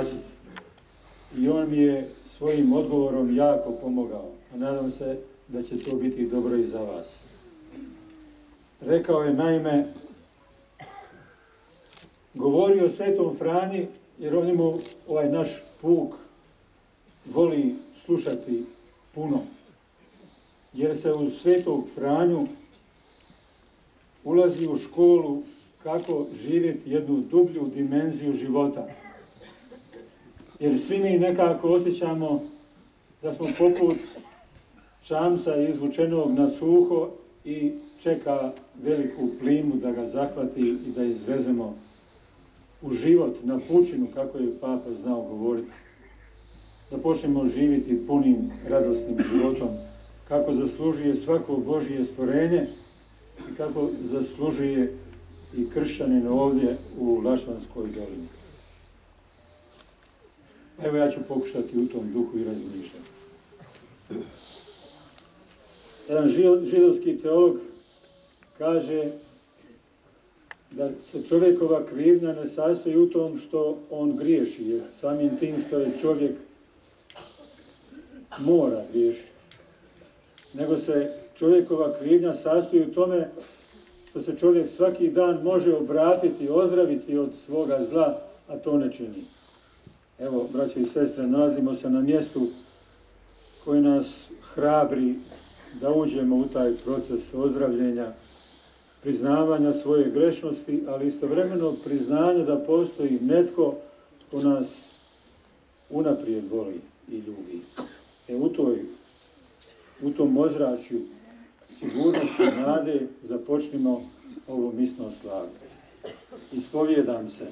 spasiti. I on mi je svojim odgovorom jako pomogao. A nadam se da će to biti dobro i za vas. Rekao je naime, govorio o Svetom Frani, jer on mu ovaj naš puk voli slušati puno. Jer se u Svetog Franju ulazi u školu kako živjeti jednu dublju dimenziju života. Jer svi mi nekako osjećamo da smo poput čamca izvučenog na suho i čeka veliku plimu da ga zahvati i da izvezemo u život, na pučinu, kako je papa znao govoriti. Da počnemo živjeti punim, radosnim životom, kako zaslužuje svako Božije stvorenje i kako zaslužuje i kršćanin ovdje u Lašvanskoj dolini. Evo ja ću pokušati u tom duhu i razmišljati. Jedan židovski teolog kaže da se čovjekova krivnja ne sastoji u tom što on griješi, jer samim tim što je čovjek mora griješiti. Nego se čovjekova krivnja sastoji u tome što se čovjek svaki dan može obratiti, ozdraviti od svoga zla, a to ne čini. Evo, braće i sestre, nalazimo se na mjestu koji nas hrabri da uđemo u taj proces ozdravljenja, priznavanja svoje grešnosti, ali istovremeno priznanje da postoji netko ko nas unaprijed voli i ljubi. E u, toj, u tom ozračju sigurnosti nade započnimo ovo misno slavlje. Ispovjedam se.